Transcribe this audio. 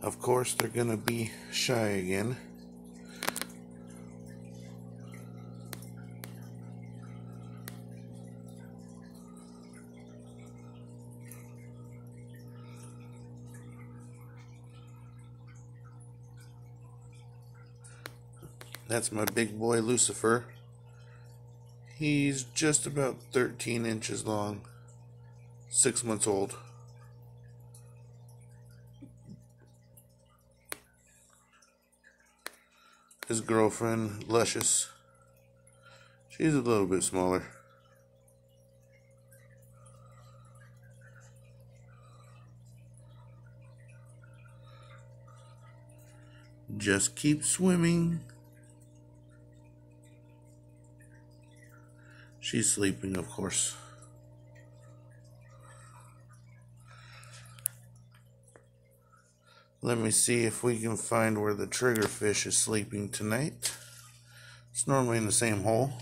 Of course, they're going to be shy again. That's my big boy Lucifer. He's just about 13 inches long, six months old. His girlfriend, Luscious, she's a little bit smaller. Just keep swimming. She's sleeping, of course. Let me see if we can find where the triggerfish is sleeping tonight. It's normally in the same hole.